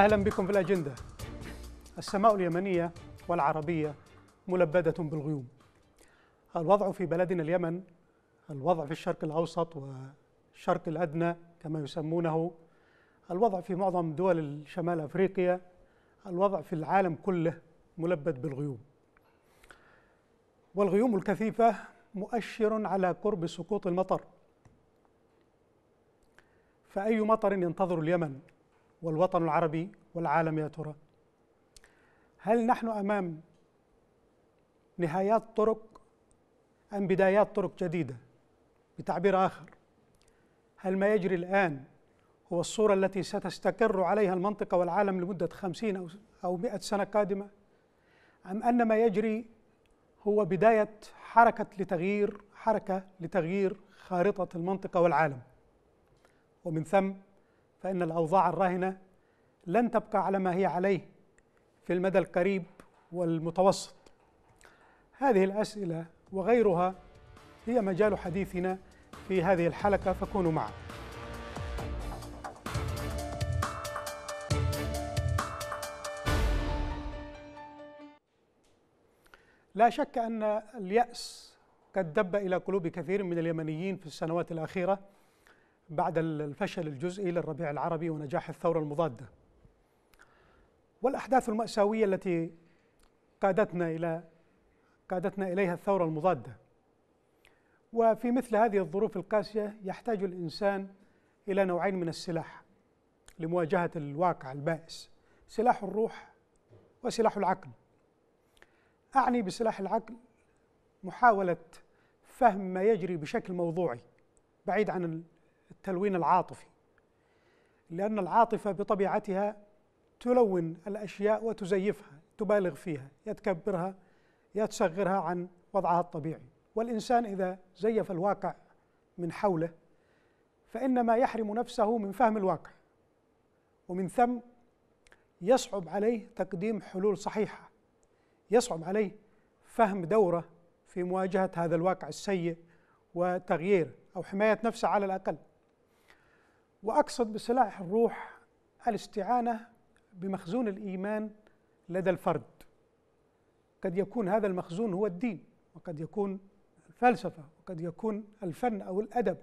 أهلا بكم في الأجندة. السماء اليمنية والعربية ملبدة بالغيوم. الوضع في بلدنا اليمن الوضع في الشرق الأوسط والشرق الأدنى كما يسمونه الوضع في معظم دول شمال أفريقيا الوضع في العالم كله ملبد بالغيوم. والغيوم الكثيفة مؤشر على قرب سقوط المطر. فأي مطر ينتظر اليمن؟ والوطن العربي والعالم يا ترى. هل نحن أمام نهايات طرق أم بدايات طرق جديدة بتعبير آخر؟ هل ما يجري الآن هو الصورة التي ستستقر عليها المنطقة والعالم لمدة خمسين أو مئة سنة قادمة؟ أم أن ما يجري هو بداية حركة لتغيير حركة لتغيير خارطة المنطقة والعالم؟ ومن ثم فإن الأوضاع الراهنة لن تبقى على ما هي عليه في المدى القريب والمتوسط. هذه الأسئلة وغيرها هي مجال حديثنا في هذه الحلقة فكونوا معنا لا شك أن اليأس قد دب إلى قلوب كثير من اليمنيين في السنوات الأخيرة. بعد الفشل الجزئي للربيع العربي ونجاح الثورة المضادة. والأحداث المأساوية التي قادتنا إلى قادتنا إليها الثورة المضادة. وفي مثل هذه الظروف القاسية يحتاج الإنسان إلى نوعين من السلاح لمواجهة الواقع البائس سلاح الروح وسلاح العقل. أعني بسلاح العقل محاولة فهم ما يجري بشكل موضوعي بعيد عن التلوين العاطفي لأن العاطفة بطبيعتها تلون الأشياء وتزيفها تبالغ فيها يتكبرها يتصغرها عن وضعها الطبيعي. والإنسان إذا زيف الواقع من حوله فإنما يحرم نفسه من فهم الواقع ومن ثم يصعب عليه تقديم حلول صحيحة يصعب عليه فهم دوره في مواجهة هذا الواقع السيء وتغييره أو حماية نفسه على الأقل. وأقصد بسلاح الروح الاستعانة بمخزون الإيمان لدى الفرد. قد يكون هذا المخزون هو الدين وقد يكون الفلسفة وقد يكون الفن أو الأدب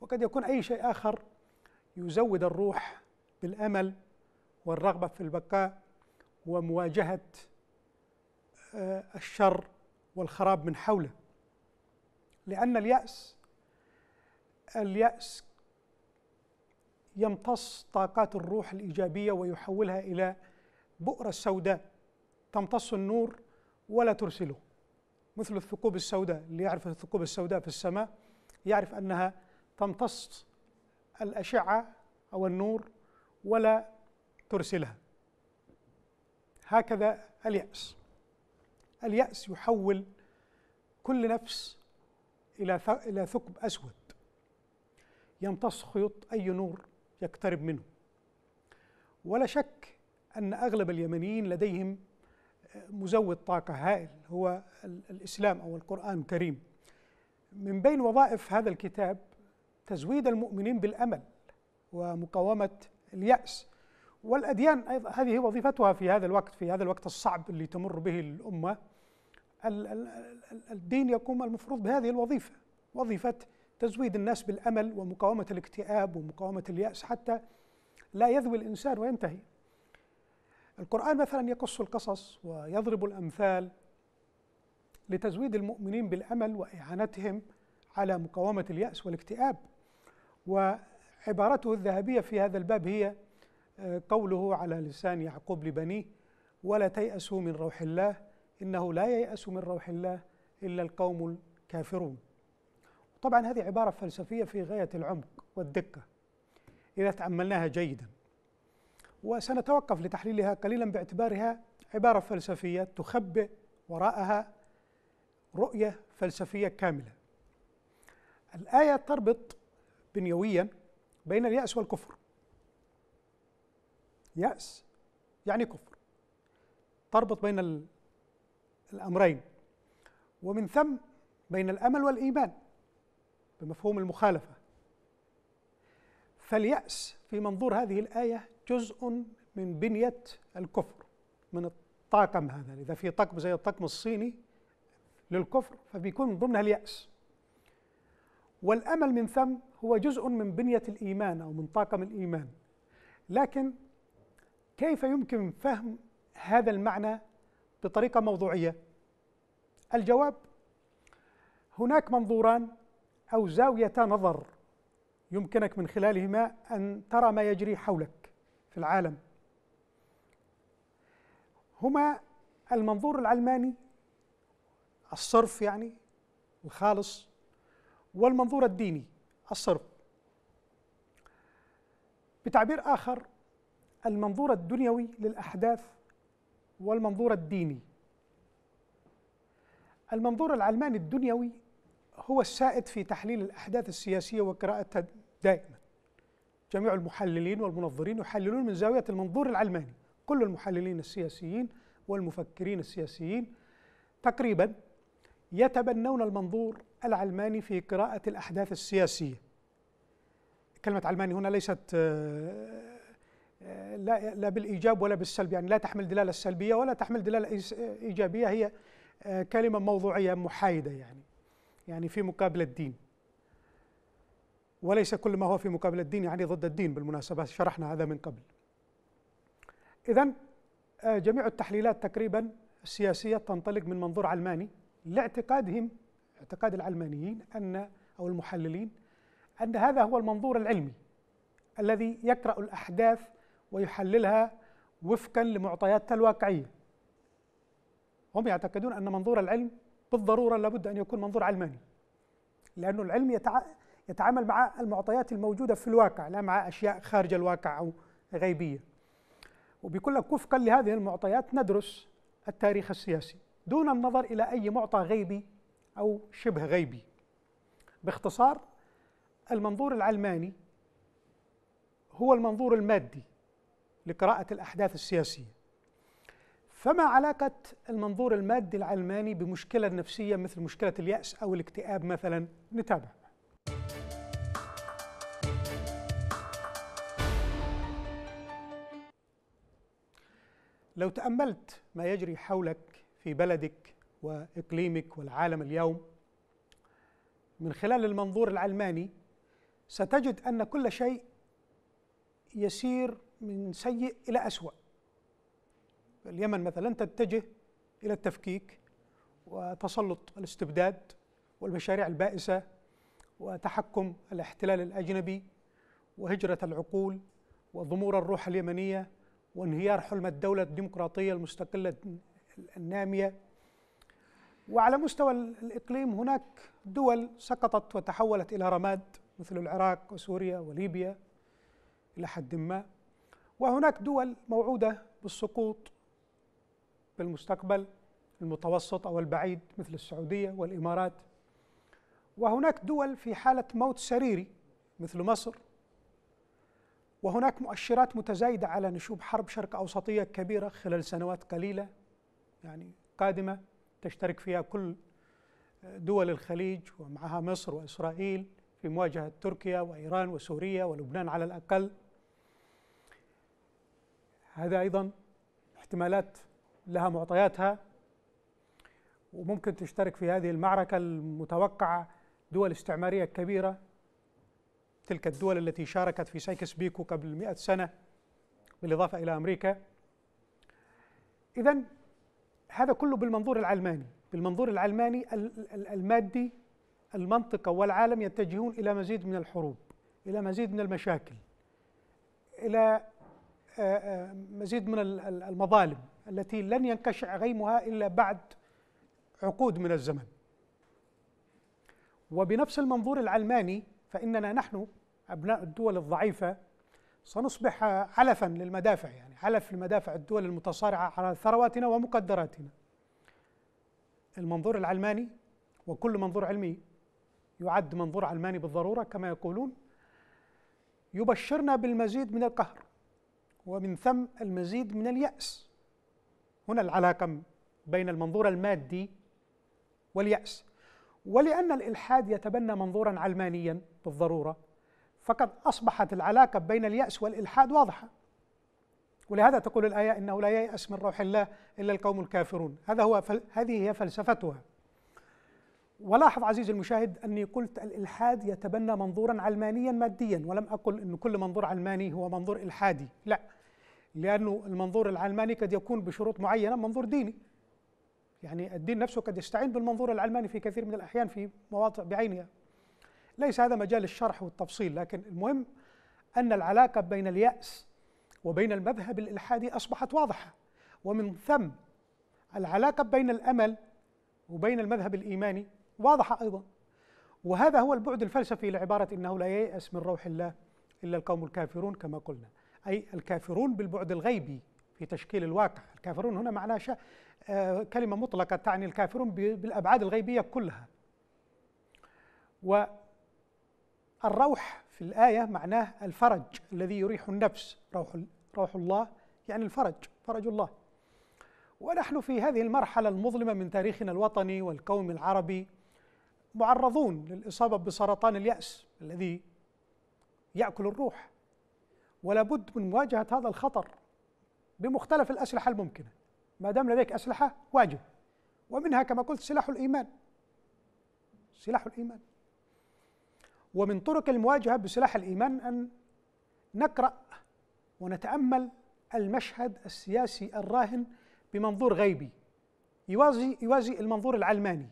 وقد يكون أي شيء آخر يزود الروح بالأمل والرغبة في البقاء ومواجهة آه، الشر والخراب من حوله. لأن اليأس اليأس يمتص طاقات الروح الإيجابية ويحولها إلى بؤرة سوداء تمتص النور ولا ترسله. مثل الثقوب السوداء اللي يعرف الثقوب السوداء في السماء يعرف أنها تمتص الأشعة أو النور ولا ترسلها. هكذا اليأس. اليأس يحول كل نفس إلى إلى ثقب أسود. يمتص خيوط أي نور يقترب منه. ولا شك أن أغلب اليمنيين لديهم مزود طاقة هائل هو الإسلام أو القرآن الكريم. من بين وظائف هذا الكتاب تزويد المؤمنين بالأمل ومقاومة اليأس. والأديان أيضا هذه وظيفتها في هذا الوقت في هذا الوقت الصعب اللي تمر به الأمة الدين يقوم المفروض بهذه الوظيفة وظيفة تزويد الناس بالأمل ومقاومة الاكتئاب ومقاومة اليأس حتى لا يذوي الإنسان وينتهي. القرآن مثلا يقص القصص ويضرب الأمثال لتزويد المؤمنين بالأمل وإعانتهم على مقاومة اليأس والاكتئاب. وعبارته الذهبية في هذا الباب هي آه، قوله على لسان يعقوب لبنيه ولا تيأسوا من روح الله إنه لا ييأس من روح الله إلا القوم الكافرون طبعا هذه عبارة فلسفية في غاية العمق والدقة. إذا تأملناها جيدا. وسنتوقف لتحليلها قليلا باعتبارها عبارة فلسفية تخبئ وراءها رؤية فلسفية كاملة. الآية تربط بنيويا بين اليأس والكفر. يأس يعني كفر. تربط بين الأمرين. ومن ثم بين الأمل والإيمان. بمفهوم المخالفة. فاليأس في منظور هذه الآية جزء من بنية الكفر من الطاقم هذا. إذا في طقم زي الطقم الصيني للكفر فبيكون من ضمنها اليأس. والأمل من ثم هو جزء من بنية الإيمان أو من طاقم الإيمان. لكن كيف يمكن فهم هذا المعنى بطريقة موضوعية؟ الجواب هناك منظوران أو زاوية نظر يمكنك من خلالهما أن ترى ما يجري حولك في العالم. هما المنظور العلماني الصرف يعني الخالص والمنظور الديني الصرف. بتعبير آخر المنظور الدنيوي للأحداث والمنظور الديني. المنظور العلماني الدنيوي هو السائد في تحليل الأحداث السياسية وقراءتها دائما. جميع المحللين والمنظرين يحللون من زاوية المنظور العلماني. كل المحللين السياسيين والمفكرين السياسيين تقريبا يتبنون المنظور العلماني في قراءة الأحداث السياسية. كلمة علماني هنا ليست آه، لا لا بالإيجاب ولا بالسلب يعني لا تحمل دلالة سلبية ولا تحمل دلالة إيجابية هي آه، كلمة موضوعية محايدة يعني. يعني في مقابل الدين. وليس كل ما هو في مقابل الدين يعني ضد الدين بالمناسبة شرحنا هذا من قبل. إذا جميع التحليلات تقريبا السياسية تنطلق من منظور علماني لاعتقادهم اعتقاد العلمانيين أن أو المحللين أن هذا هو المنظور العلمي الذي يقرأ الأحداث ويحللها وفقا لمعطياتها الواقعية. هم يعتقدون أن منظور العلم بالضرورة لابد أن يكون منظور علماني. لأن العلم يتعامل مع المعطيات الموجودة في الواقع لا مع أشياء خارج الواقع أو غيبية. وبيقول لك وفقا لهذه المعطيات ندرس التاريخ السياسي دون النظر إلى أي معطى غيبي أو شبه غيبي. باختصار المنظور العلماني هو المنظور المادي لقراءة الأحداث السياسية. فما علاقة المنظور المادي العلماني بمشكلة نفسية مثل مشكلة اليأس أو الاكتئاب مثلا؟ نتابع. لو تأملت ما يجري حولك في بلدك وإقليمك والعالم اليوم من خلال المنظور العلماني ستجد أن كل شيء يسير من سيء إلى أسوأ. اليمن مثلا تتجه إلى التفكيك وتسلط الاستبداد والمشاريع البائسة وتحكم الاحتلال الأجنبي وهجرة العقول وضمور الروح اليمنية وانهيار حلم الدولة الديمقراطية المستقلة النامية. وعلى مستوى الإقليم هناك دول سقطت وتحولت إلى رماد مثل العراق وسوريا وليبيا إلى حد ما. وهناك دول موعودة بالسقوط بالمستقبل المتوسط أو البعيد مثل السعودية والإمارات. وهناك دول في حالة موت سريري مثل مصر. وهناك مؤشرات متزايدة على نشوب حرب شرق أوسطية كبيرة خلال سنوات قليلة يعني قادمة تشترك فيها كل دول الخليج ومعها مصر وإسرائيل في مواجهة تركيا وإيران وسوريا ولبنان على الأقل. هذا أيضا احتمالات لها معطياتها وممكن تشترك في هذه المعركة المتوقعة دول استعمارية كبيرة تلك الدول التي شاركت في سايكس بيكو قبل مئة سنة بالإضافة إلى أمريكا. إذا هذا كله بالمنظور العلماني. بالمنظور العلماني المادي المنطقة والعالم يتجهون إلى مزيد من الحروب إلى مزيد من المشاكل إلى آه، آه، مزيد من المظالم. التي لن ينكشع غيمها إلا بعد عقود من الزمن. وبنفس المنظور العلماني فإننا نحن أبناء الدول الضعيفة سنصبح علفا للمدافع يعني علف لمدافع الدول المتصارعة على ثرواتنا ومقدراتنا. المنظور العلماني وكل منظور علمي يعد منظور علماني بالضرورة كما يقولون يبشرنا بالمزيد من القهر ومن ثم المزيد من اليأس. هنا العلاقة بين المنظور المادي واليأس. ولأن الإلحاد يتبنى منظورا علمانيا بالضرورة فقد أصبحت العلاقة بين اليأس والإلحاد واضحة. ولهذا تقول الآية إنه لا ييأس من روح الله إلا القوم الكافرون. هذا هو فل... هذه هي فلسفتها. ولاحظ عزيزي المشاهد أني قلت الإلحاد يتبنى منظورا علمانيا ماديا ولم أقل أن كل منظور علماني هو منظور إلحادي. لا لأنه المنظور العلماني قد يكون بشروط معينة منظور ديني. يعني الدين نفسه قد يستعين بالمنظور العلماني في كثير من الأحيان في مواضع بعينها. ليس هذا مجال الشرح والتفصيل لكن المهم أن العلاقة بين اليأس وبين المذهب الإلحادي أصبحت واضحة. ومن ثم العلاقة بين الأمل وبين المذهب الإيماني واضحة أيضا. وهذا هو البعد الفلسفي لعبارة إنه لا ييأس من روح الله إلا القوم الكافرون كما قلنا. أي الكافرون بالبعد الغيبي في تشكيل الواقع. الكافرون هنا معناه آه كلمة مطلقة تعني الكافرون بالأبعاد الغيبية كلها. والروح في الآية معناه الفرج الذي يريح النفس روح روح الله يعني الفرج فرج الله. ونحن في هذه المرحلة المظلمة من تاريخنا الوطني والقومي العربي معرضون للإصابة بسرطان اليأس الذي يأكل الروح. ولا بد من مواجهة هذا الخطر بمختلف الأسلحة الممكنة. ما دام لديك أسلحة واجه. ومنها كما قلت سلاح الإيمان. سلاح الإيمان. ومن طرق المواجهة بسلاح الإيمان أن نقرأ ونتأمل المشهد السياسي الراهن بمنظور غيبي. يوازي يوازي المنظور العلماني.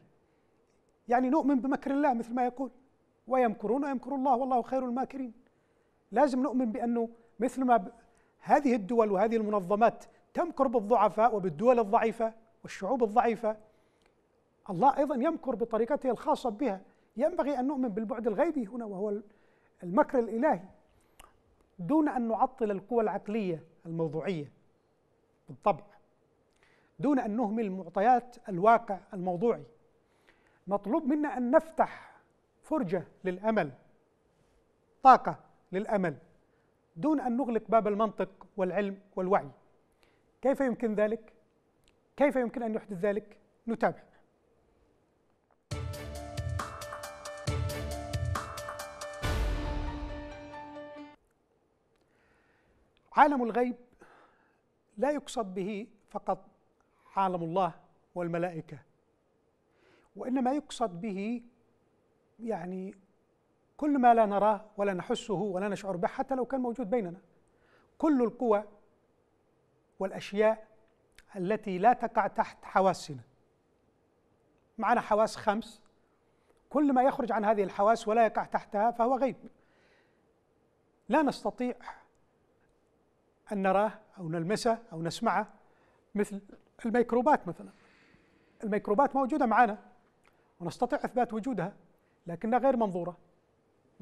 يعني نؤمن بمكر الله مثل ما يقول. ويمكرون ويمكر الله والله خير الماكرين. لازم نؤمن بأنه مثل ما هذه الدول وهذه المنظمات تمكر بالضعفاء وبالدول الضعيفة والشعوب الضعيفة. الله أيضا يمكر بطريقته الخاصة بها. ينبغي أن نؤمن بالبعد الغيبي هنا وهو المكر الإلهي دون أن نعطل القوى العقلية الموضوعية بالطبع دون أن نهمل معطيات الواقع الموضوعي. مطلوب منا أن نفتح فرجة للأمل طاقة للأمل. دون أن نغلق باب المنطق والعلم والوعي كيف يمكن ذلك؟ كيف يمكن أن يحدث ذلك؟ نتابع عالم الغيب لا يقصد به فقط عالم الله والملائكة وإنما يقصد به يعني كل ما لا نراه ولا نحسه ولا نشعر به حتى لو كان موجود بيننا. كل القوى والأشياء التي لا تقع تحت حواسنا. معنا حواس خمس. كل ما يخرج عن هذه الحواس ولا يقع تحتها فهو غيب. لا نستطيع أن نراه أو نلمسه أو نسمعه مثل الميكروبات مثلا. الميكروبات موجودة معنا ونستطيع إثبات وجودها لكنها غير منظورة.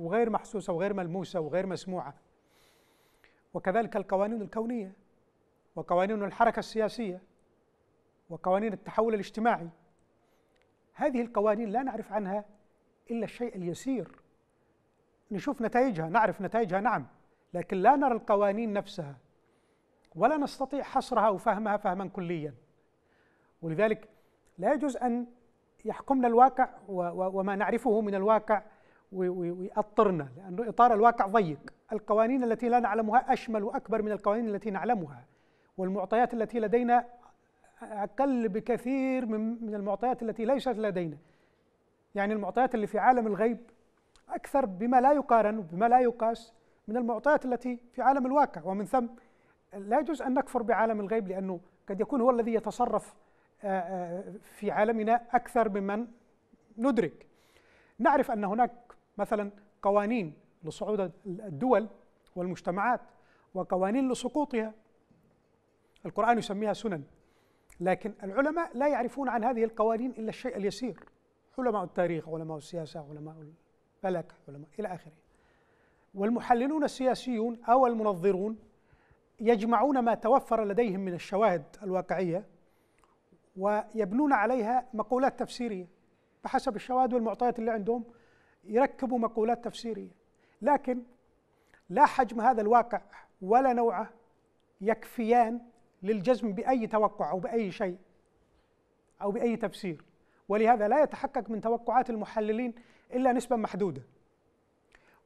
وغير محسوسة وغير ملموسة وغير مسموعة. وكذلك القوانين الكونية وقوانين الحركة السياسية وقوانين التحول الاجتماعي. هذه القوانين لا نعرف عنها إلا الشيء اليسير. نشوف نتائجها نعرف نتائجها نعم لكن لا نرى القوانين نفسها ولا نستطيع حصرها وفهمها فهما كليا. ولذلك لا يجوز أن يحكمنا الواقع وما نعرفه من الواقع ويأطرنا لأن إطار الواقع ضيق. القوانين التي لا نعلمها أشمل وأكبر من القوانين التي نعلمها والمعطيات التي لدينا أقل بكثير من المعطيات التي ليست لدينا. يعني المعطيات اللي في عالم الغيب أكثر بما لا يقارن وبما لا يقاس من المعطيات التي في عالم الواقع. ومن ثم لا يجوز أن نكفر بعالم الغيب لأنه قد يكون هو الذي يتصرف آه، آه، في عالمنا أكثر ممن ندرك. نعرف أن هناك مثلا قوانين لصعود الدول والمجتمعات وقوانين لسقوطها. القرآن يسميها سنن لكن العلماء لا يعرفون عن هذه القوانين إلا الشيء اليسير. علماء التاريخ علماء السياسة علماء الفلك علماء إلى آخره. والمحللون السياسيون أو المنظرون يجمعون ما توفر لديهم من الشواهد الواقعية ويبنون عليها مقولات تفسيرية بحسب الشواهد والمعطيات اللي عندهم. يركبوا مقولات تفسيرية. لكن لا حجم هذا الواقع ولا نوعه يكفيان للجزم بأي توقع أو بأي شيء أو بأي تفسير. ولهذا لا يتحقق من توقعات المحللين إلا نسبة محدودة.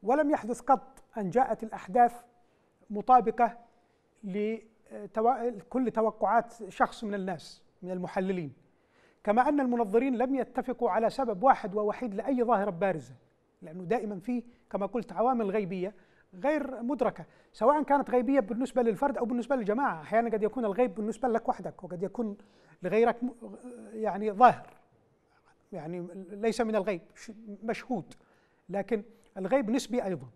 ولم يحدث قط أن جاءت الأحداث مطابقة كل توقعات شخص من الناس من المحللين. كما أن المنظرين لم يتفقوا على سبب واحد ووحيد لأي ظاهرة بارزة. لأنه دائما في كما قلت عوامل غيبية غير مدركة سواء كانت غيبية بالنسبة للفرد أو بالنسبة للجماعة. أحيانا قد يكون الغيب بالنسبة لك وحدك وقد يكون لغيرك يعني ظاهر يعني ليس من الغيب مشهود. لكن الغيب نسبي أيضا.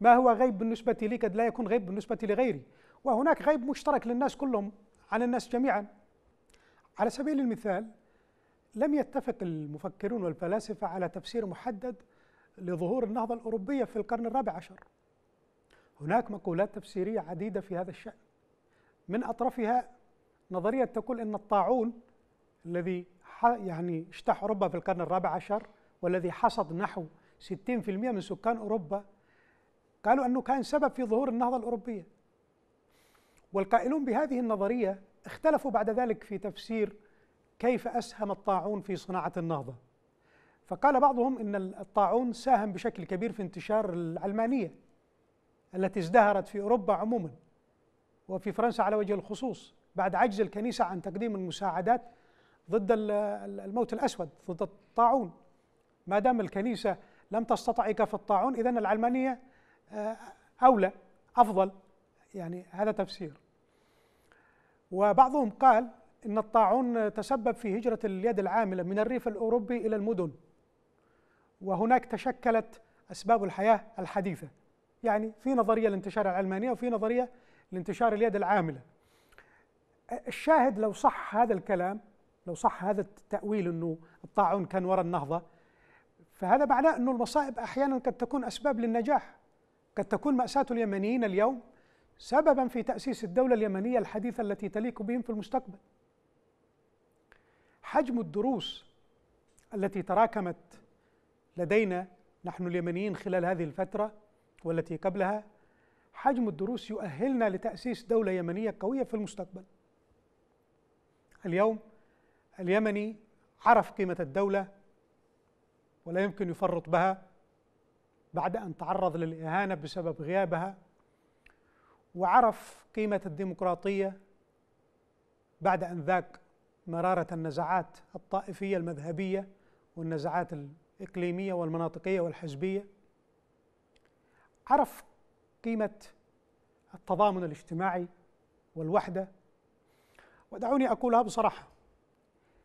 ما هو غيب بالنسبة لي قد لا يكون غيب بالنسبة لغيري؟ وهناك غيب مشترك للناس كلهم عن الناس جميعا. على سبيل المثال لم يتفق المفكرون والفلاسفة على تفسير محدد لظهور النهضة الأوروبية في القرن الرابع عشر. هناك مقولات تفسيرية عديدة في هذا الشأن. من اطرفها نظرية تقول إن الطاعون الذي يعني اجتاح أوروبا في القرن الرابع عشر والذي حصد نحو 60% من سكان أوروبا قالوا أنه كان سبب في ظهور النهضة الأوروبية. والقائلون بهذه النظرية اختلفوا بعد ذلك في تفسير كيف أسهم الطاعون في صناعة النهضة. فقال بعضهم إن الطاعون ساهم بشكل كبير في انتشار العلمانيه التي ازدهرت في أوروبا عموما وفي فرنسا على وجه الخصوص بعد عجز الكنيسة عن تقديم المساعدات ضد الموت الأسود ضد الطاعون. ما دام الكنيسة لم تستطع إيقاف الطاعون اذا العلمانيه آه، أولى أفضل. يعني هذا تفسير. وبعضهم قال إن الطاعون تسبب في هجرة اليد العاملة من الريف الأوروبي إلى المدن. وهناك تشكلت أسباب الحياة الحديثة. يعني في نظرية لانتشار العلمانيه وفي نظرية لانتشار اليد العاملة. الشاهد لو صح هذا الكلام لو صح هذا التأويل إنه الطاعون كان وراء النهضة فهذا معناه إنه المصائب أحيانا قد تكون أسباب للنجاح. قد تكون مأساة اليمنيين اليوم سببا في تأسيس الدولة اليمنية الحديثة التي تليق بهم في المستقبل. حجم الدروس التي تراكمت لدينا نحن اليمنيين خلال هذه الفترة والتي قبلها حجم الدروس يؤهلنا لتأسيس دولة يمنية قوية في المستقبل. اليوم اليمني عرف قيمة الدولة ولا يمكن يفرط بها بعد أن تعرض للإهانة بسبب غيابها وعرف قيمة الديمقراطية بعد أن ذاق مرارة النزعات الطائفية المذهبية والنزعات الإقليمية والمناطقية والحزبية عرف قيمة التضامن الاجتماعي والوحدة. ودعوني أقولها بصراحة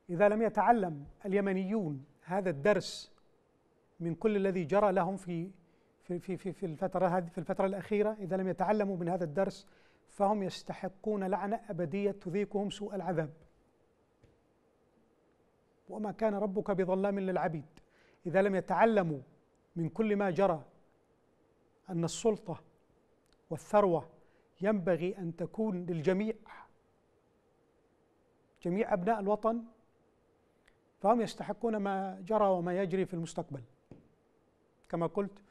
إذا لم يتعلم اليمنيون هذا الدرس من كل الذي جرى لهم في في في في, في الفترة هذه في الفترة الأخيرة إذا لم يتعلموا من هذا الدرس فهم يستحقون لعنة أبدية تذيقهم سوء العذاب. وما كان ربك بظلام للعبيد. إذا لم يتعلموا من كل ما جرى أن السلطة والثروة ينبغي أن تكون للجميع جميع أبناء الوطن فهم يستحقون ما جرى وما يجري في المستقبل. كما قلت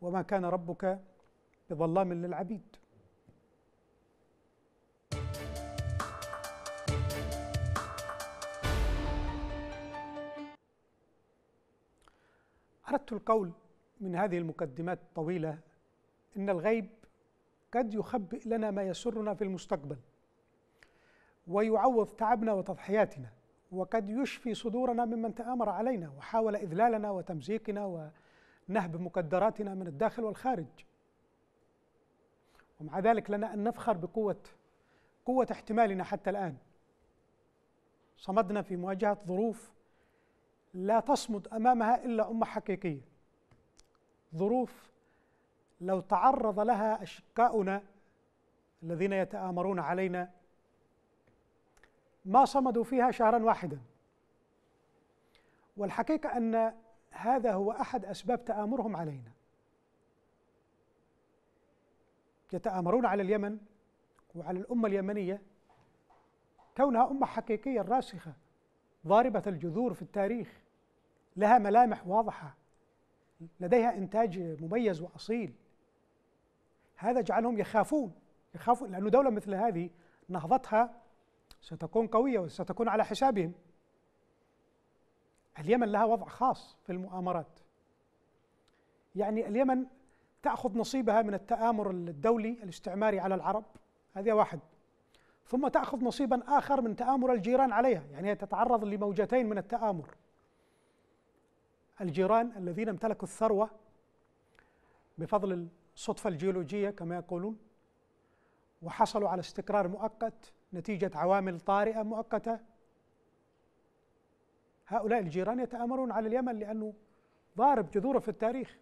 وما كان ربك بظلام للعبيد. اردت القول من هذه المقدمات الطويله إن الغيب قد يخبئ لنا ما يسرنا في المستقبل ويعوض تعبنا وتضحياتنا وقد يشفي صدورنا ممن تآمر علينا وحاول إذلالنا وتمزيقنا ونهب مقدراتنا من الداخل والخارج. ومع ذلك لنا أن نفخر بقوة قوة احتمالنا حتى الآن. صمدنا في مواجهة ظروف لا تصمد أمامها إلا أمة حقيقية. ظروف لو تعرض لها أشقاؤنا الذين يتآمرون علينا ما صمدوا فيها شهرا واحدا. والحقيقة أن هذا هو أحد أسباب تآمرهم علينا. يتآمرون على اليمن وعلى الأمة اليمنية. كونها أمة حقيقية راسخة ضاربة الجذور في التاريخ. لها ملامح واضحة. لديها إنتاج مميز وأصيل. هذا جعلهم يخافون يخافون لأن دولة مثل هذه نهضتها ستكون قوية وستكون على حسابهم. اليمن لها وضع خاص في المؤامرات. يعني اليمن تأخذ نصيبها من التآمر الدولي الاستعماري على العرب. هذه واحد. ثم تأخذ نصيبا آخر من تآمر الجيران عليها. يعني هي تتعرض لموجتين من التآمر. الجيران الذين امتلكوا الثروة بفضل الصدفة الجيولوجية كما يقولون وحصلوا على استقرار مؤقت نتيجة عوامل طارئة مؤقتة. هؤلاء الجيران يتآمرون على اليمن لأنه ضارب جذوره في التاريخ.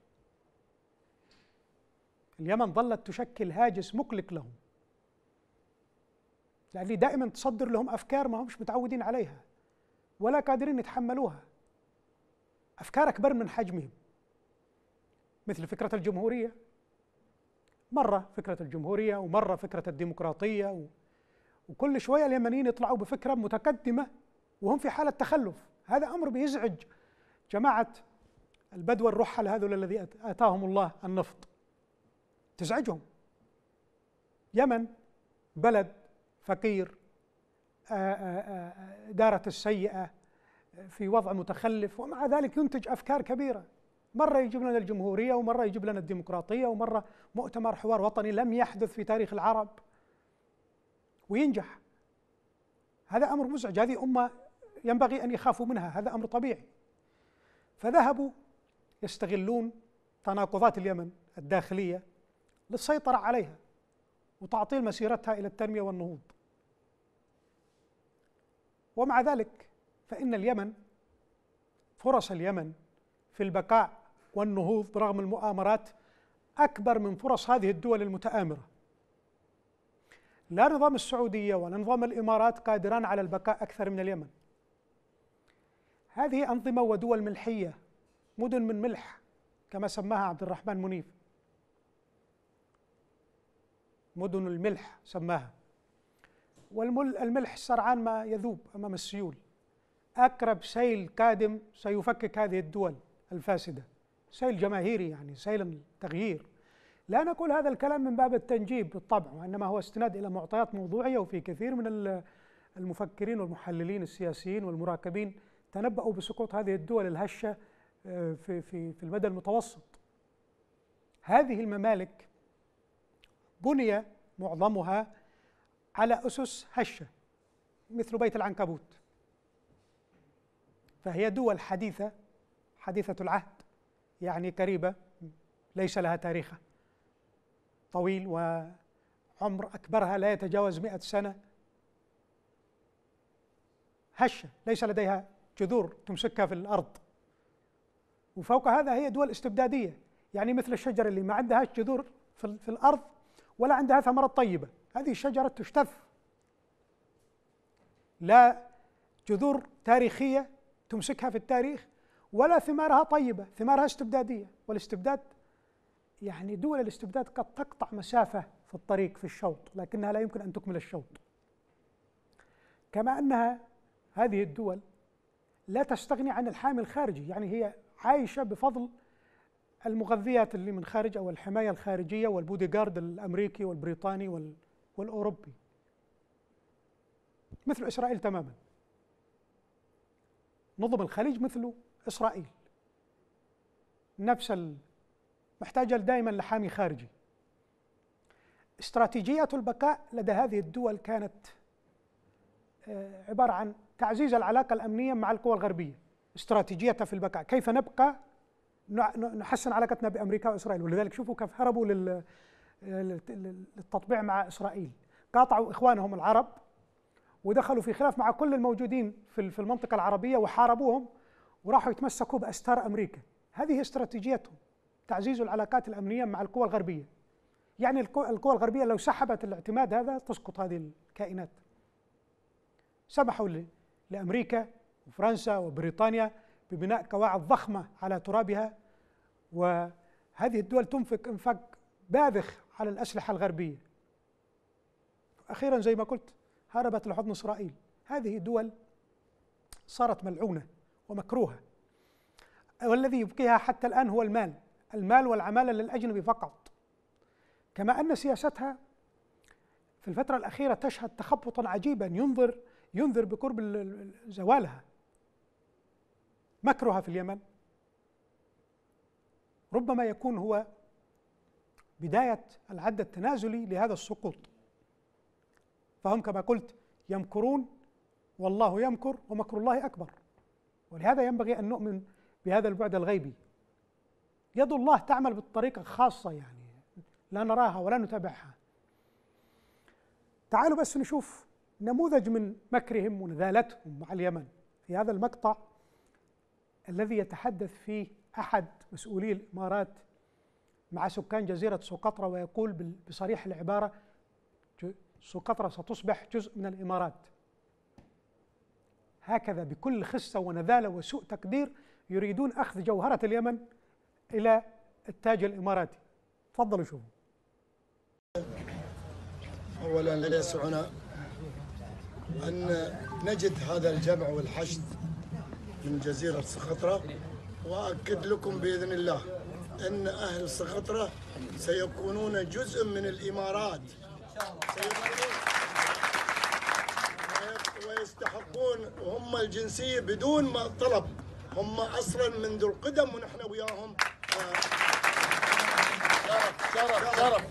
اليمن ظلت تشكل هاجس مقلق لهم لأن دائما تصدر لهم أفكار ما همش متعودين عليها ولا قادرين يتحملوها. أفكار أكبر من حجمهم. مثل فكرة الجمهورية. مرة فكرة الجمهورية ومرة فكرة الديمقراطية و... وكل شوية اليمنيين يطلعوا بفكرة متقدمة وهم في حالة تخلف. هذا أمر بيزعج جماعة البدو الرحل هذول الذي آتاهم الله النفط. تزعجهم. يمن بلد فقير إدارة السيئة في وضع متخلف ومع ذلك ينتج أفكار كبيرة. مرة يجيب لنا الجمهورية ومرة يجيب لنا الديمقراطية ومرة مؤتمر حوار وطني لم يحدث في تاريخ العرب. وينجح. هذا أمر مزعج. هذه أمة ينبغي أن يخافوا منها. هذا أمر طبيعي. فذهبوا يستغلون تناقضات اليمن الداخلية للسيطرة عليها وتعطيل مسيرتها إلى التنمية والنهوض. ومع ذلك فإن اليمن فرص اليمن في البقاء والنهوض برغم المؤامرات أكبر من فرص هذه الدول المتآمرة. لا نظام السعودية ولا نظام الإمارات قادران على البقاء أكثر من اليمن. هذه أنظمة ودول ملحية مدن من ملح كما سماها عبد الرحمن منيف. مدن الملح سماها. والملح سرعان ما يذوب أمام السيول. أقرب سيل قادم سيفكك هذه الدول الفاسدة. سيل جماهيري يعني سيل التغيير لا نقول هذا الكلام من باب التنجيم بالطبع وإنما هو استناد إلى معطيات موضوعية وفي كثير من المفكرين والمحللين السياسيين والمراقبين تنبأوا بسقوط هذه الدول الهشة آه، في في في المدى المتوسط. هذه الممالك بني معظمها على أسس هشة مثل بيت العنكبوت. فهي دول حديثة حديثة العهد يعني قريبة ليس لها تاريخ طويل وعمر أكبرها لا يتجاوز مئة سنة. هشة ليس لديها جذور تمسكها في الأرض. وفوق هذا هي دول استبدادية. يعني مثل الشجرة اللي ما عندهاش جذور في الأرض ولا عندها ثمرة طيبة. هذه الشجرة تجتث لا جذور تاريخية تمسكها في التاريخ ولا ثمارها طيبة ثمارها استبدادية. والاستبداد يعني دول الاستبداد قد تقطع مسافة في الطريق في الشوط لكنها لا يمكن أن تكمل الشوط. كما أنها هذه الدول لا تستغني عن الحامي الخارجي يعني هي عايشة بفضل المغذيات اللي من خارج أو الحماية الخارجية والبودي جارد الأمريكي والبريطاني والأوروبي. مثل إسرائيل تماما. نظم الخليج مثله إسرائيل. نفس محتاجة دائما لحامي خارجي. استراتيجية البقاء لدى هذه الدول كانت آه، عبارة عن تعزيز العلاقة الأمنية مع القوى الغربية. استراتيجيتها في البقاء. كيف نبقى؟ نحسن علاقتنا بأمريكا وإسرائيل. ولذلك شوفوا كيف هربوا للتطبيع مع إسرائيل. قاطعوا إخوانهم العرب. ودخلوا في خلاف مع كل الموجودين في المنطقة العربية وحاربوهم وراحوا يتمسكوا بأستار أمريكا. هذه استراتيجيتهم تعزيز العلاقات الأمنية مع القوى الغربية. يعني القوى الغربية لو سحبت الاعتماد هذا تسقط هذه الكائنات. سمحوا لأمريكا وفرنسا وبريطانيا ببناء قواعد ضخمة على ترابها وهذه الدول تنفق انفاق باذخ على الأسلحة الغربية. أخيرا زي ما قلت هربت لحضن إسرائيل. هذه دول صارت ملعونة ومكروهة. والذي يبقيها حتى الآن هو المال. المال والعمالة للأجنبي فقط. كما أن سياستها في الفترة الأخيرة تشهد تخبطا عجيبا. ينظر ينذر بقرب زوالها. مكرها في اليمن. ربما يكون هو بداية العد التنازلي لهذا السقوط. فهم كما قلت يمكرون والله يمكر ومكر الله أكبر. ولهذا ينبغي أن نؤمن بهذا البعد الغيبي. يد الله تعمل بطريقة خاصة يعني لا نراها ولا نتابعها. تعالوا بس نشوف نموذج من مكرهم ونذالتهم مع اليمن. في هذا المقطع الذي يتحدث فيه أحد مسؤولي الإمارات مع سكان جزيرة سقطرى ويقول بصريح العبارة سقطرى ستصبح جزء من الإمارات. هكذا بكل خسة ونذالة وسوء تقدير يريدون أخذ جوهرة اليمن إلى التاج الإماراتي. تفضلوا شوفوا. أولا يسعنا أن نجد هذا الجمع والحشد من جزيرة سخطرة وأكد لكم بإذن الله أن أهل سخطرة سيكونون جزء من الإمارات. ويستحقون وهم الجنسية بدون ما طلب. هم أصلا منذ القدم ونحن وياهم. شرف شرف شرف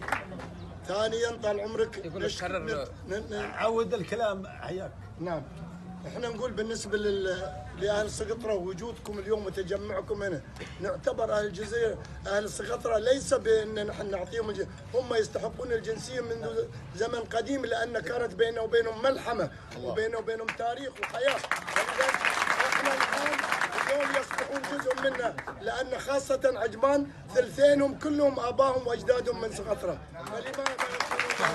ثانيا طال عمرك يقول كرر. عود الكلام حياك نعم. إحنا نقول بالنسبة لأهل سقطرى وجودكم اليوم وتجمعكم هنا نعتبر أهل الجزيرة أهل سقطرى ليس بأن نحن نعطيهم هم يستحقون الجنسية منذ زمن قديم لأن كانت بيننا وبينهم ملحمة وبيننا وبينهم تاريخ وحياة. إحنا الآن اليوم يصبحون جزء منا لأن خاصة عجمان ثلثينهم كلهم ابائهم وأجدادهم من سقطرى فلماذا؟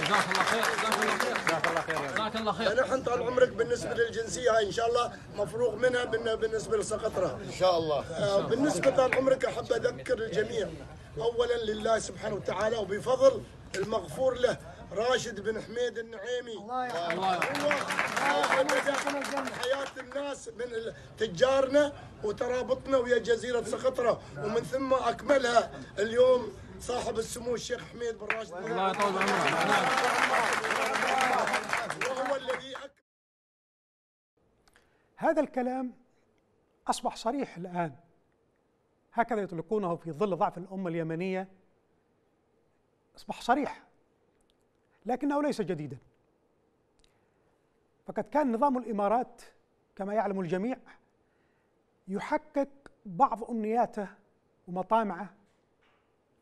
جزاك الله خير جزاك الله خير. جزاك الله خير. جزاك الله خير. نحن طال عمرك بالنسبة للجنسية هاي إن شاء الله مفروغ منها بالنسبة لسقطرة. إن شاء الله. آه، بالنسبة طال عمرك أحب أذكر الجميع. اولا لله سبحانه وتعالى وبفضل المغفور له. راشد بن حميد النعيمي. الله الله حياة الناس من تجارنا وترابطنا ويا جزيرة سقطرة. ومن ثم أكملها اليوم صاحب السمو الشيخ حميد بن راشد. الله يطول عمره وهو الذي هذا الكلام أصبح صريح الآن. هكذا يطلقونه في ظل ضعف الأمة اليمنية. أصبح صريح. لكنه ليس جديدا. فقد كان نظام الإمارات كما يعلم الجميع يحقق بعض أمنياته ومطامعه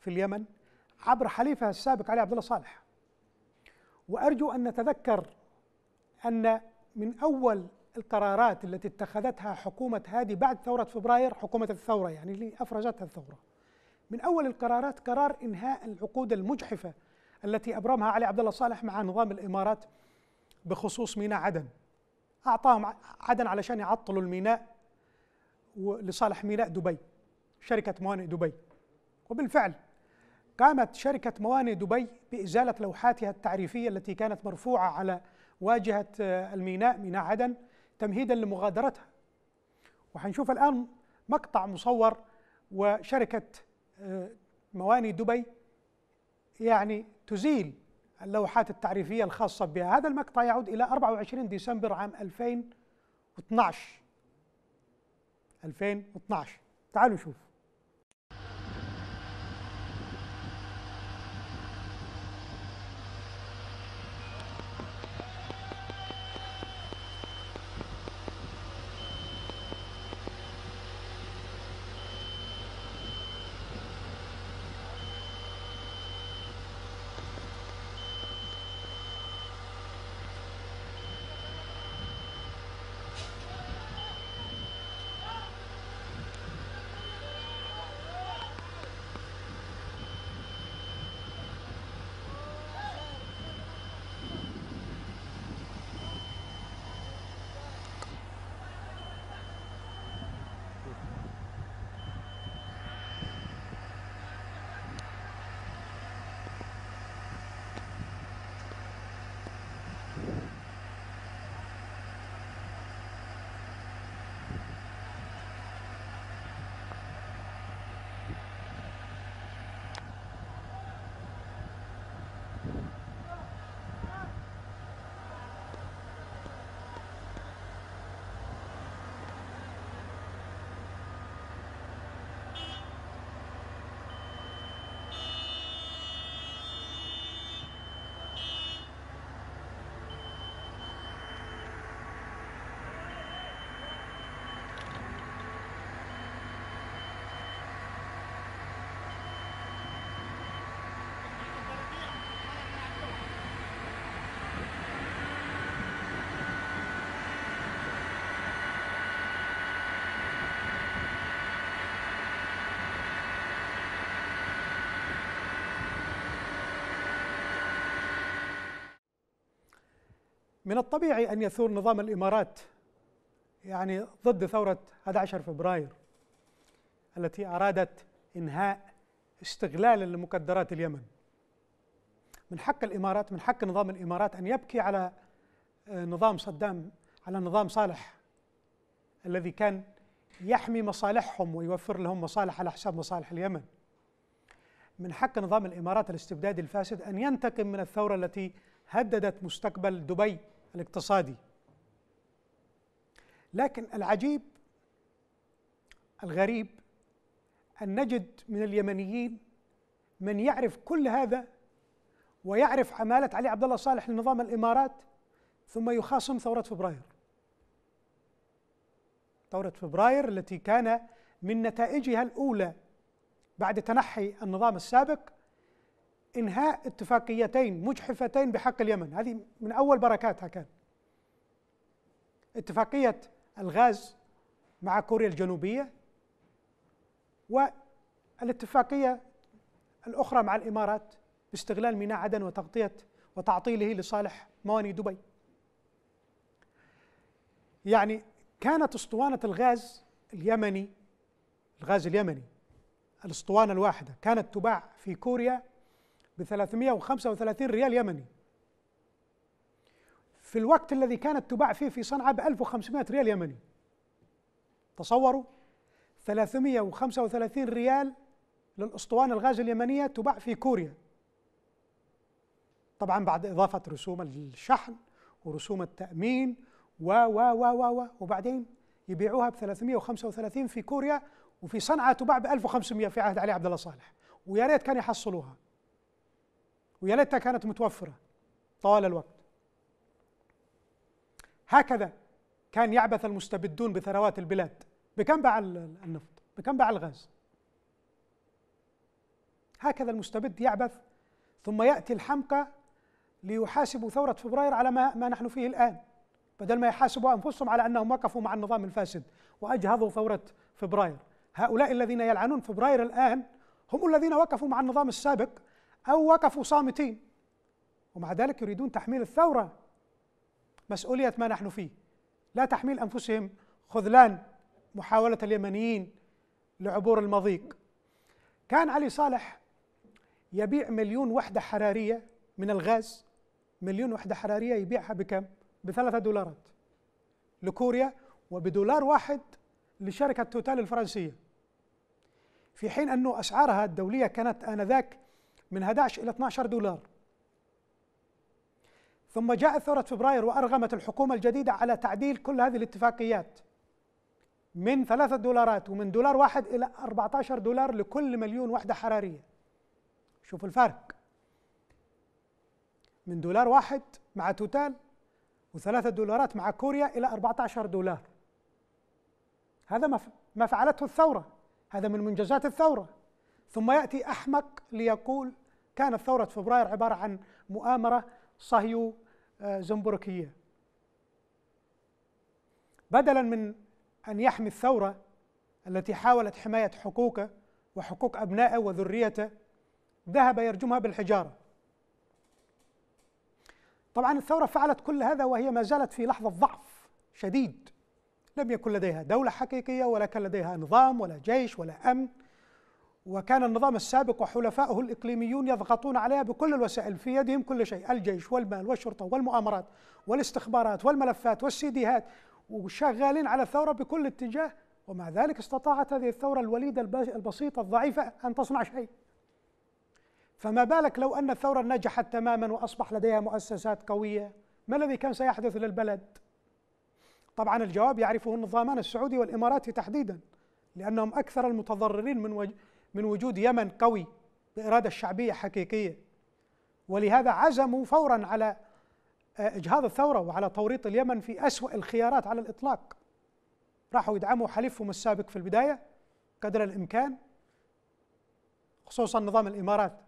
في اليمن عبر حليفه السابق علي عبد الله صالح. وأرجو أن نتذكر أن من أول القرارات التي اتخذتها حكومة هادي بعد ثورة فبراير حكومة الثورة يعني اللي أفرزتها الثورة من أول القرارات قرار إنهاء العقود المجحفة التي أبرمها علي عبد الله صالح مع نظام الإمارات بخصوص ميناء عدن. أعطاهم عدن علشان يعطلوا الميناء لصالح ميناء دبي شركة موانئ دبي. وبالفعل قامت شركة موانئ دبي بإزالة لوحاتها التعريفية التي كانت مرفوعة على واجهة آه، الميناء ميناء عدن تمهيدا لمغادرتها. وحنشوف الآن مقطع مصور وشركة آه، موانئ دبي يعني تزيل اللوحات التعريفية الخاصة بها. هذا المقطع يعود إلى 24 ديسمبر عام 2012 2012 تعالوا نشوف. من الطبيعي أن يثور نظام الإمارات يعني ضد ثورة 11 فبراير التي أرادت إنهاء استغلال لمقدرات اليمن. من حق الإمارات من حق نظام الإمارات أن يبكي على آه، نظام صدام على نظام صالح الذي كان يحمي مصالحهم ويوفر لهم مصالح على حساب مصالح اليمن. من حق نظام الإمارات الاستبدادي الفاسد أن ينتقم من الثورة التي هددت مستقبل دبي الاقتصادي. لكن العجيب الغريب أن نجد من اليمنيين من يعرف كل هذا ويعرف عماله علي عبد الله صالح لنظام الإمارات ثم يخاصم ثورة فبراير. ثورة فبراير التي كان من نتائجها الأولى بعد تنحي النظام السابق إنهاء اتفاقيتين مجحفتين بحق اليمن. هذه من أول بركاتها كان اتفاقية الغاز مع كوريا الجنوبية والاتفاقية الأخرى مع الإمارات باستغلال ميناء عدن وتغطية وتعطيله لصالح مواني دبي. يعني كانت أسطوانة الغاز اليمني الغاز اليمني الأسطوانة الواحدة كانت تباع في كوريا ب 335 ريال يمني. في الوقت الذي كانت تباع فيه في صنعاء ب 1500 ريال يمني. تصوروا 335 ريال للأسطوانة الغاز اليمنية تباع في كوريا. طبعا بعد إضافة رسوم الشحن ورسوم التأمين و و و و و وبعدين يبيعوها ب 335 في كوريا وفي صنعاء تباع ب 1500 في عهد علي عبد الله صالح. ويا ريت كان يحصلوها. ويا ليتها كانت متوفرة طوال الوقت. هكذا كان يعبث المستبدون بثروات البلاد بكم باع النفط بكم باع الغاز. هكذا المستبد يعبث ثم يأتي الحمقى ليحاسبوا ثورة فبراير على ما, ما نحن فيه الآن بدل ما يحاسبوا أنفسهم على أنهم وقفوا مع النظام الفاسد وأجهضوا ثورة فبراير. هؤلاء الذين يلعنون فبراير الآن هم الذين وقفوا مع النظام السابق أو وقفوا صامتين. ومع ذلك يريدون تحميل الثورة. مسؤولية ما نحن فيه. لا تحميل أنفسهم. خذلان محاولة اليمنيين لعبور المضيق. كان علي صالح يبيع مليون وحدة حرارية من الغاز. مليون وحدة حرارية يبيعها بكم؟ بثلاثة دولارات. لكوريا وبدولار واحد لشركة توتال الفرنسية. في حين أنه أسعارها الدولية كانت آنذاك من 11 إلى 12 دولار. ثم جاءت ثورة فبراير وأرغمت الحكومة الجديدة على تعديل كل هذه الاتفاقيات من ثلاثة دولارات ومن دولار واحد إلى 14 دولار لكل مليون وحدة حرارية. شوف الفرق. من دولار واحد مع توتال وثلاثة دولارات مع كوريا إلى 14 دولار. هذا ما فعلته الثورة. هذا من منجزات الثورة. ثم يأتي أحمق ليقول كانت ثورة فبراير عبارة عن مؤامرة صهيو آه، زنبركية بدلا من أن يحمي الثورة التي حاولت حماية حقوقه وحقوق أبنائه وذريته ذهب يرجمها بالحجارة. طبعا الثورة فعلت كل هذا وهي ما زالت في لحظة ضعف شديد. لم يكن لديها دولة حقيقية ولا كان لديها نظام ولا جيش ولا أمن. وكان النظام السابق وحلفائه الإقليميون يضغطون عليها بكل الوسائل في يدهم كل شيء الجيش والمال والشرطة والمؤامرات والاستخبارات والملفات والسيديهات وشغالين على الثورة بكل اتجاه ومع ذلك استطاعت هذه الثورة الوليدة البسيطة الضعيفة أن تصنع شيء فما بالك لو أن الثورة نجحت تماما وأصبح لديها مؤسسات قوية ما الذي كان سيحدث للبلد؟ طبعا الجواب يعرفه النظامان السعودي والإماراتي تحديدا لأنهم أكثر المتضررين من من وجود يمن قوي بإرادة شعبية حقيقية. ولهذا عزموا فورا على آه، إجهاض الثورة وعلى توريط اليمن في أسوأ الخيارات على الإطلاق. راحوا يدعموا حليفهم السابق في البداية قدر الإمكان خصوصا نظام الإمارات.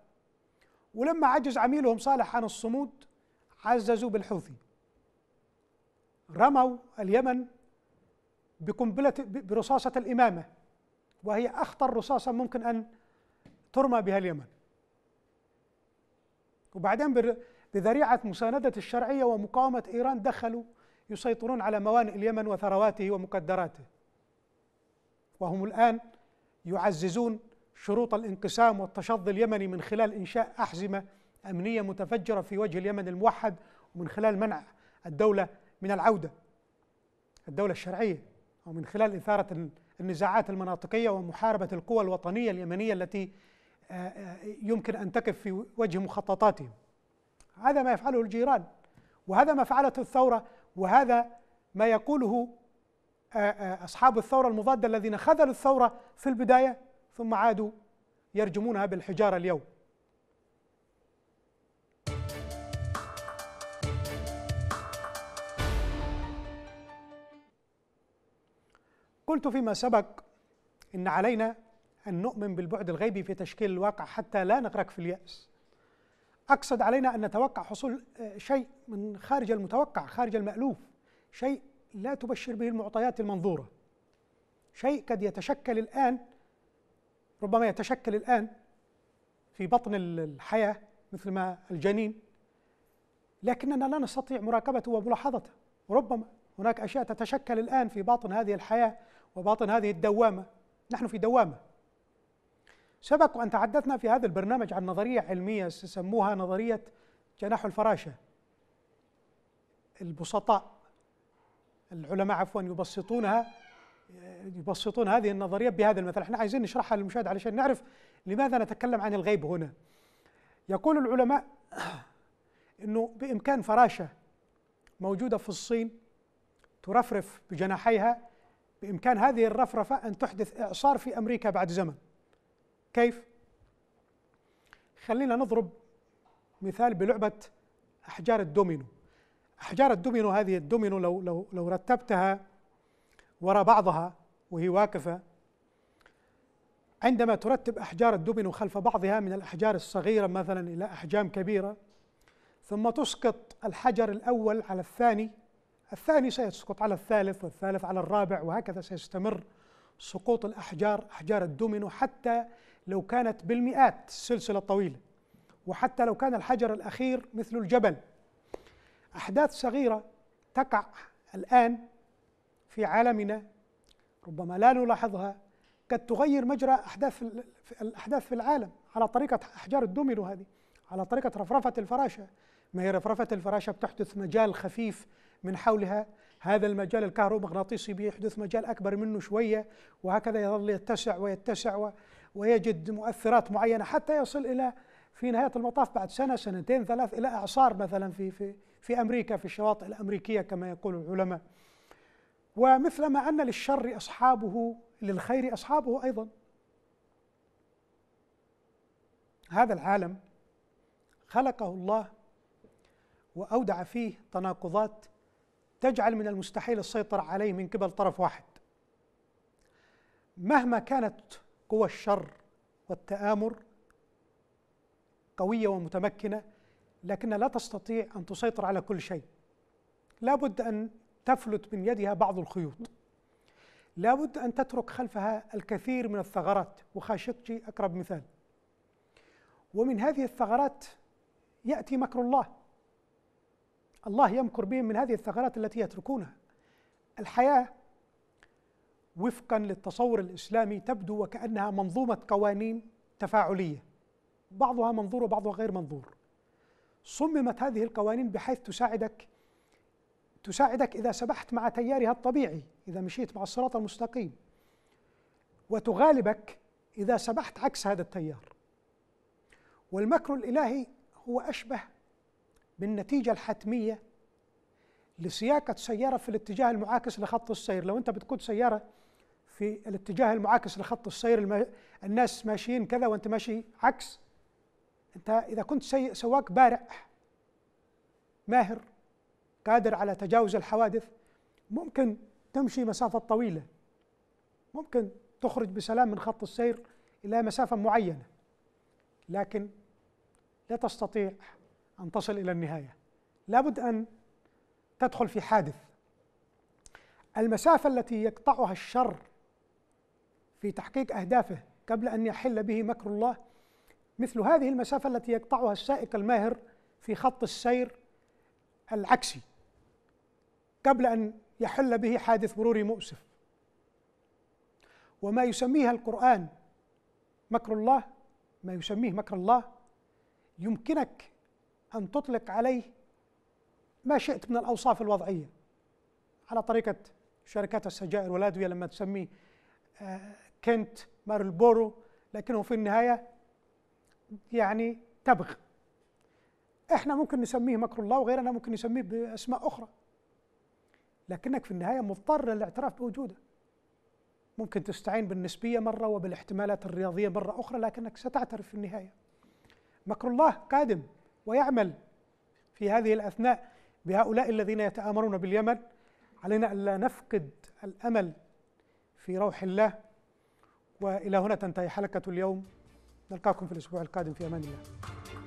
ولما عجز عميلهم صالح عن الصمود عززوا بالحوثي. رموا اليمن بقنبلة برصاصة الإمامة. وهي أخطر رصاصة ممكن أن ترمى بها اليمن. وبعدين بذريعة مساندة الشرعية ومقاومة إيران دخلوا يسيطرون على موانئ اليمن وثرواته ومقدراته. وهم الآن يعززون شروط الانقسام والتشظي اليمني من خلال إنشاء أحزمة أمنية متفجرة في وجه اليمن الموحد ومن خلال منع الدولة من العودة الدولة الشرعية ومن خلال إثارة النزاعات المناطقية ومحاربة القوى الوطنية اليمنية التي آه، آه، يمكن أن تقف في وجه مخططاتهم. هذا ما يفعله الجيران وهذا ما فعلته الثورة وهذا ما يقوله آه، أصحاب الثورة المضادة الذين خذلوا الثورة في البداية ثم عادوا يرجمونها بالحجارة اليوم. قلت فيما سبق إن علينا أن نؤمن بالبعد الغيبي في تشكيل الواقع حتى لا نغرق في اليأس. أقصد علينا أن نتوقع حصول آه، شيء من خارج المتوقع خارج المألوف. شيء لا تبشر به المعطيات المنظورة. شيء قد يتشكل الآن ربما يتشكل الآن في بطن الحياة مثل ما الجنين لكننا لا نستطيع مراقبته وملاحظته. ربما هناك أشياء تتشكل الآن في باطن هذه الحياة وباطن هذه الدوامة. نحن في دوامة. سبق وأن تحدثنا في هذا البرنامج عن نظرية علمية سموها نظرية جناح الفراشة. البسطاء. العلماء عفوا يبسطونها يبسطون هذه النظرية بهذا المثل إحنا عايزين نشرحها للمشاهد علشان نعرف لماذا نتكلم عن الغيب هنا. يقول العلماء إنه بإمكان فراشة موجودة في الصين ترفرف بجناحيها بإمكان هذه الرفرفة أن تحدث إعصار في أمريكا بعد زمن كيف؟ خلينا نضرب مثال بلعبة أحجار الدومينو أحجار الدومينو هذه الدومينو لو لو لو رتبتها وراء بعضها وهي واقفة عندما ترتب أحجار الدومينو خلف بعضها من الأحجار الصغيرة مثلا إلى أحجام كبيرة ثم تسقط الحجر الأول على الثاني الثاني سيسقط على الثالث والثالث على الرابع وهكذا سيستمر سقوط الأحجار أحجار الدومينو حتى لو كانت بالمئات السلسلة الطويلة وحتى لو كان الحجر الأخير مثل الجبل. أحداث صغيرة تقع الآن في عالمنا ربما لا نلاحظها قد تغير مجرى أحداث الأحداث في العالم على طريقة أحجار الدومينو هذه على طريقة رفرفة الفراشة. ما هي رفرفة الفراشة؟ بتحدث مجال خفيف من حولها هذا المجال الكهرومغناطيسي بيحدث مجال أكبر منه شوية وهكذا يظل يتسع ويتسع ويجد مؤثرات معينة حتى يصل إلى في نهاية المطاف بعد سنة سنتين ثلاث إلى إعصار مثلا في في في أمريكا في الشواطئ الأمريكية كما يقول العلماء. ومثلما أن للشر أصحابه للخير أصحابه أيضا. هذا العالم خلقه الله وأودع فيه تناقضات تجعل من المستحيل السيطرة عليه من قبل طرف واحد. مهما كانت قوى الشر والتآمر قوية ومتمكنة لكنها لا تستطيع أن تسيطر على كل شيء. لابد أن تفلت من يدها بعض الخيوط. لابد أن تترك خلفها الكثير من الثغرات. وخاشقجي أقرب مثال. ومن هذه الثغرات يأتي مكر الله. الله يمكر بهم من هذه الثغرات التي يتركونها. الحياة وفقا للتصور الإسلامي تبدو وكأنها منظومة قوانين تفاعلية. بعضها منظور وبعضها غير منظور. صممت هذه القوانين بحيث تساعدك تساعدك إذا سبحت مع تيارها الطبيعي إذا مشيت مع الصراط المستقيم. وتغالبك إذا سبحت عكس هذا التيار. والمكر الإلهي هو أشبه بالنتيجة الحتمية لسياقة سيارة في الاتجاه المعاكس لخط السير. لو أنت بتقود سيارة في الاتجاه المعاكس لخط السير الم... الناس ماشيين كذا وأنت ماشي عكس. أنت إذا كنت سي... سواق بارع ماهر قادر على تجاوز الحوادث ممكن تمشي مسافة طويلة. ممكن تخرج بسلام من خط السير إلى مسافة معينة. لكن لا تستطيع أن تصل إلى النهاية. لابد أن تدخل في حادث. المسافة التي يقطعها الشر في تحقيق أهدافه قبل أن يحل به مكر الله مثل هذه المسافة التي يقطعها السائق الماهر في خط السير العكسي قبل أن يحل به حادث مروري مؤسف. وما يسميه القرآن مكر الله ما يسميه مكر الله يمكنك أن تطلق عليه ما شئت من الأوصاف الوضعية. على طريقة شركات السجائر والأدوية لما تسميه آه، كنت مارلبورو لكنه في النهاية يعني تبغ. إحنا ممكن نسميه مكر الله وغيرنا ممكن نسميه بأسماء أخرى. لكنك في النهاية مضطر للاعتراف بوجوده. ممكن تستعين بالنسبية مرة وبالاحتمالات الرياضية مرة أخرى لكنك ستعترف في النهاية. مكر الله قادم. ويعمل في هذه الأثناء بهؤلاء الذين يتآمرون باليمن. علينا ألا نفقد الأمل في روح الله. وإلى هنا تنتهي حلقة اليوم. نلقاكم في الأسبوع القادم في أمان الله.